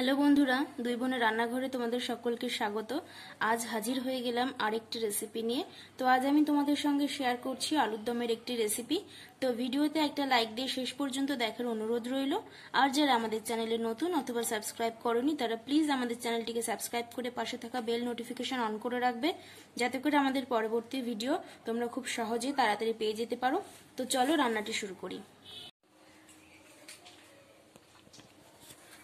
Hello বন্ধুরা, দুই বোনের রান্নাঘরে তোমাদের সকলকে স্বাগত। আজ হাজির হয়ে গেলাম আরেকটি রেসিপি নিয়ে। তো আজ আমি তোমাদের সঙ্গে শেয়ার করছি আলুর দমের একটি রেসিপি তো ভিডিওতে একটা লাইক দিয়ে শেষ পর্যন্ত দেখার অনুরোধ রইল। আর যারা আমাদের চ্যানেলে নতুন অথবা সাবস্ক্রাইব করনি, তারা প্লিজ আমাদের চ্যানেলটিকে সাবস্ক্রাইব করে পাশে থাকা বেল নোটিফিকেশন অন করে রাখবে। যাতে করে আমাদের পরবর্তী ভিডিও তোমরা খুব সহজেই তাড়াতাড়ি পেয়ে যেতে পারো। তো চলো রান্নাটি শুরু করি।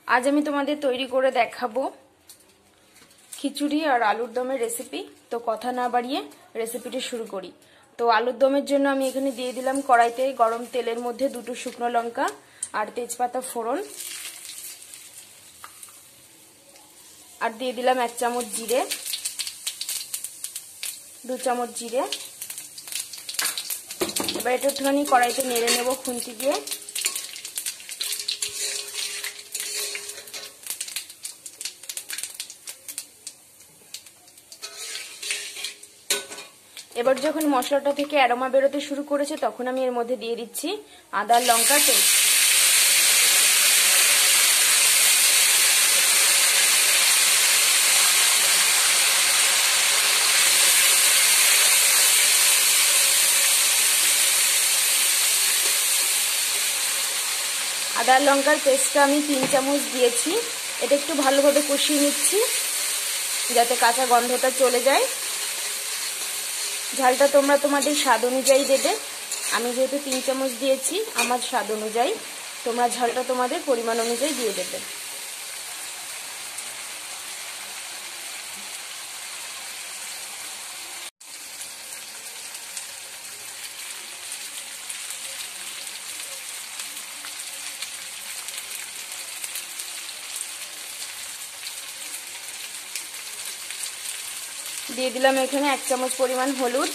আজ আমি তোমাদের তৈরি করে দেখাবো খিচুড়ি আর আলুর দমের রেসিপি তো কথা না বাড়িয়ে রেসিপিটি শুরু করি। তো আলুর দমের জন্য আমি এখানে দিয়ে দিলাম কড়াইতে গরম তেলের মধ্যে দুটো শুকনো লঙ্কা আর তেজপাতা ফোড়ন। আর দিয়ে দিলাম এক চামচ জিরে, দু চামচ জিরে। এবার এটা একটুখানি কড়াইতে নেড়ে নেব খুন্তি দিয়ে। এবার যখন মশলাটা থেকে অ্যারোমা বেরোতে শুরু করেছে, তখন আমি এর মধ্যে দিয়ে দিচ্ছি আদা, লঙ্কা পেস্ট আদা, লঙ্কার পেস্টটা আমি তিন চামচ দিয়েছি। এটা একটু ভালোভাবে কষিয়ে নিচ্ছি, যাতে কাঁচা গন্ধটা চলে যায়। ঝালটা তোমরা তোমাদের স্বাদ অনুযায়ী দেবে। আমি যেহেতু তিন চামচ দিয়েছি, আমার স্বাদ অনুযায়ী তোমরা ঝালটা তোমাদের পরিমাণ অনুযায়ী দিয়ে দেবে। দিয়ে দিলাম এখানে এক চামচ পরিমাণ হলুদ।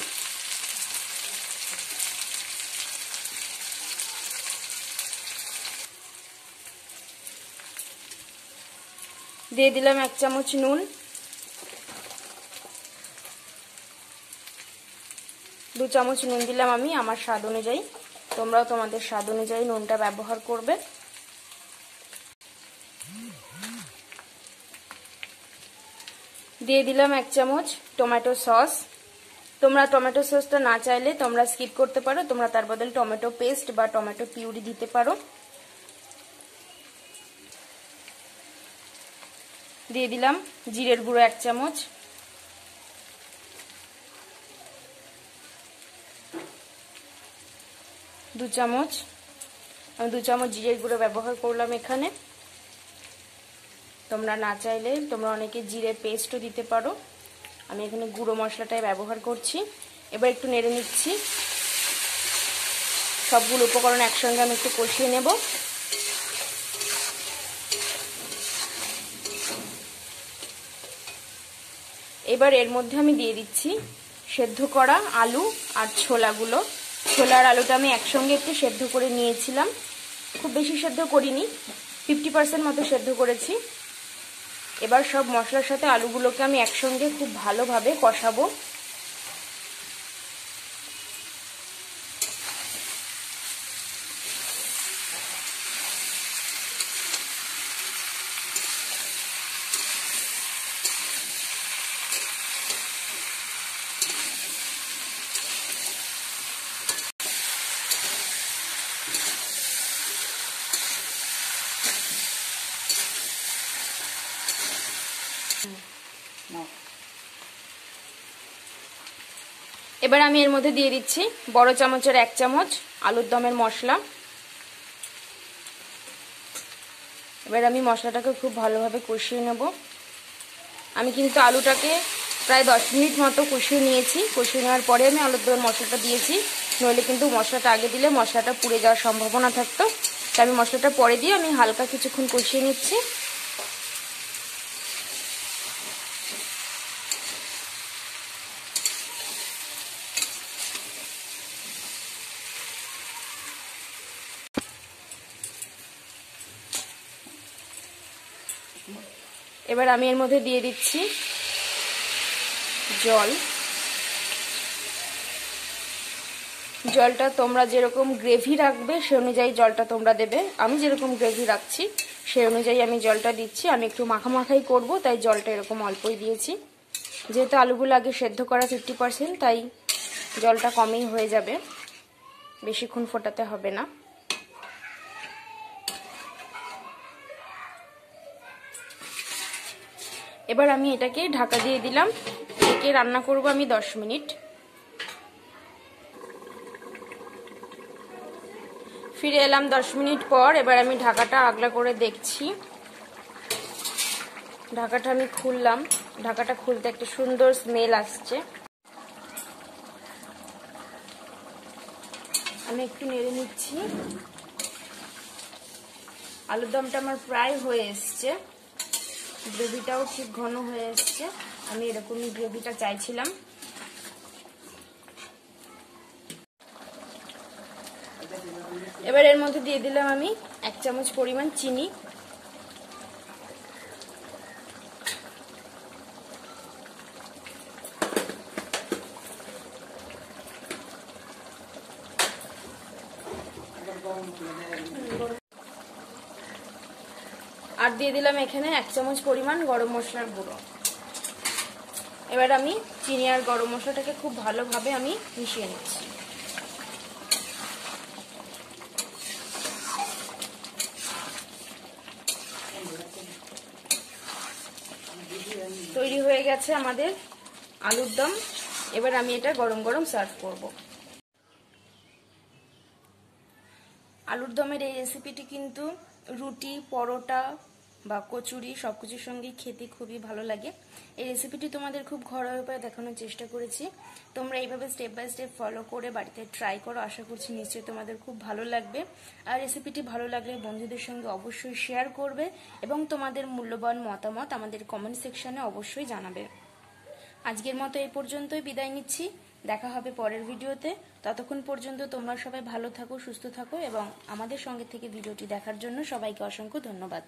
দিয়ে দিলাম এক চামচ নুন। দু চামচ নুন দিলাম আমি আমার স্বাদ অনুযায়ী। তোমরাও তোমাদের স্বাদ অনুযায়ী নুনটা ব্যবহার করবে। দিয়ে দিলাম এক চামচ টমেটো সস। তোমরা টমেটো সসটা না চাইলে তোমরা স্কিপ করতে পারো। তোমরা তার বদলে টমেটো পেস্ট বা টমেটো পিউরি দিতে পারো। দিয়ে দিলাম জিরের গুঁড়ো এক চামচ। দু চামচ। আমি দু চামচ জিরের গুঁড়ো ব্যবহার করলাম এখানে। তোমরা না চাইলে তোমরা অনেকে জিরে পেস্টও দিতে পারো। আমি এখানে গুঁড়ো মশলাটাই ব্যবহার করছি। এবার একটু নেড়ে নিচ্ছি। সবগুলো উপকরণ একসঙ্গে আমি একটু কষিয়ে নেব। এবার এর মধ্যে আমি দিয়ে দিচ্ছি সেদ্ধ করা আলু আর ছোলাগুলো। ছোলার আলুটা আমি একসঙ্গে একটু সেদ্ধ করে নিয়েছিলাম। খুব বেশি সেদ্ধ করিনি ফিফটি পার্সেন্ট মতো সেদ্ধ করেছি। এবার সব মশলার সাথে আলুগুলোকে আমি একসঙ্গে খুব ভালোভাবে কষাবো। এবার আমি এর মধ্যে দিয়ে দিচ্ছি বড় চামচের এক চামচ আলুর দমের মশলা। এবার আমি মশলাটাকে খুব ভালোভাবে কষিয়ে নেব। আমি কিন্তু আলুটাকে প্রায় দশ মিনিট মতো কষিয়ে নিয়েছি। কষিয়ে নেওয়ার পরে আমি আলুর দমের মশলাটা দিয়েছি। নইলে কিন্তু মশলাটা আগে দিলে মশলাটা পুড়ে যাওয়ার সম্ভাবনা থাকতো। তাই আমি মশলাটা পরে দিয়ে আমি হালকা কিছুক্ষণ কষিয়ে নিচ্ছি। এবার আমি এর মধ্যে দিয়ে দিচ্ছি জল। জলটা তোমরা যেরকম গ্রেভি রাখবে, সে অনুযায়ী জলটা তোমরা দেবে। আমি যেরকম গ্রেভি রাখছি সেই অনুযায়ী আমি জলটা দিচ্ছি। আমি একটু মাখামাখাই করব, তাই জলটা এরকম অল্পই দিয়েছি। যেহেতু আলুগুলো আগে সেদ্ধ করা ফিফটি তাই জলটা কমই হয়ে যাবে। বেশিক্ষণ ফোটাতে হবে না। এবার আমি এটাকে ঢাকা দিয়ে দিলাম। একে রান্না করব আমি দশ মিনিট। ফিরে এলাম দশ মিনিট পর। এবার আমি ঢাকাটা আগলা করে দেখছি। ঢাকাটা আমি খুললাম। ঢাকাটা খুলতে একটা সুন্দর স্মেল আসছে। আমি একটু নেড়ে নিচ্ছি। আলুর দমটা আমার প্রায় হয়ে এসছে। গ্রেভিটাও ঠিক ঘন হয়ে এসছে। আমি এরকমই গ্রেভিটা চাইছিলাম। এবার এর মধ্যে দিয়ে দিলাম আমি এক চামচ পরিমাণ চিনি। আর দিয়ে দিলাম এখানে এক চামচ পরিমাণ গরম মশলার গুঁড়ো। এবার আমি চিনি আর গরম মশলাটাকে খুব ভালোভাবে আমি মিশিয়ে নিচ্ছি। তৈরি হয়ে গেছে আমাদের আলুর দম। এবার আমি এটা গরম গরম সার্ভ করব। আলুর দমের এই রেসিপিটি কিন্তু রুটি, পরোটা বা কচুরি সব কিছুর সঙ্গেই খেতে খুবই ভালো লাগে। এই রেসিপিটি তোমাদের খুব ঘরোয়া উপায়ে দেখানোর চেষ্টা করেছি। তোমরা এইভাবে স্টেপ বাই স্টেপ ফলো করে বাড়িতে ট্রাই করো। আশা করছি নিশ্চয়ই তোমাদের খুব ভালো লাগবে। আর রেসিপিটি ভালো লাগলে বন্ধুদের সঙ্গে অবশ্যই শেয়ার করবে এবং তোমাদের মূল্যবান মতামত আমাদের কমেন্ট সেকশনে অবশ্যই জানাবে। আজকের মতো এই পর্যন্তই বিদায় নিচ্ছি। দেখা হবে পরের ভিডিওতে। ততক্ষণ পর্যন্ত তোমরা সবাই ভালো থাকো, সুস্থ থাকো এবং আমাদের সঙ্গে থেকে ভিডিওটি দেখার জন্য সবাইকে অসংখ্য ধন্যবাদ।